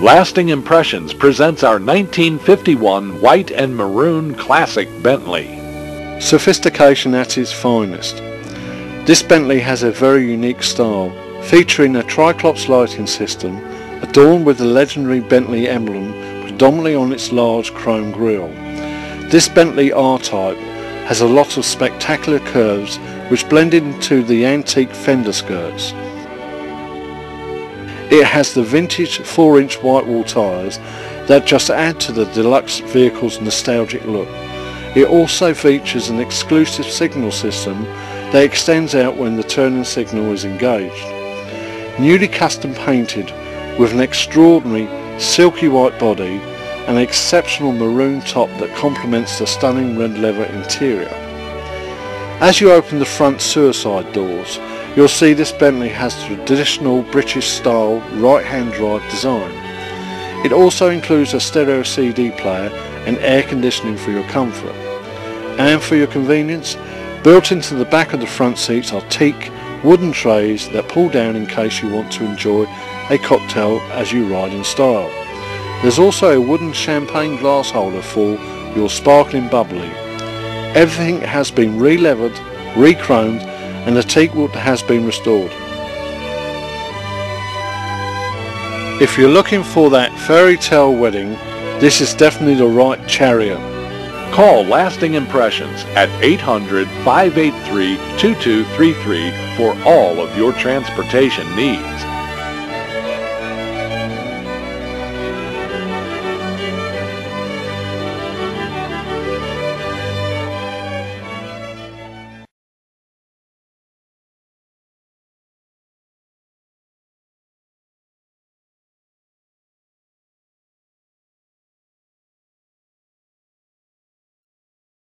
Lasting Impressions presents our 1951 white and maroon classic Bentley. Sophistication at its finest. This Bentley has a very unique style, featuring a triclops lighting system adorned with the legendary Bentley emblem predominantly on its large chrome grille. This Bentley R-Type has a lot of spectacular curves which blend into the antique fender skirts. It has the vintage 4-inch white wall tyres that just add to the deluxe vehicle's nostalgic look. It also features an exclusive signal system that extends out when the turning signal is engaged. Newly custom painted with an extraordinary silky white body and an exceptional maroon top that complements the stunning red leather interior. As you open the front suicide doors, You'll see this Bentley has traditional British style right hand drive design. It also includes a stereo CD player and air conditioning for your comfort. And for your convenience, built into the back of the front seats are teak wooden trays that pull down in case you want to enjoy a cocktail as you ride in style. There's also a wooden champagne glass holder for your sparkling bubbly. Everything has been re-leathered, re-chromed and the teakwood has been restored. If you're looking for that fairy tale wedding, this is definitely the right chariot. Call Lasting Impressions at 800-583-2233 for all of your transportation needs.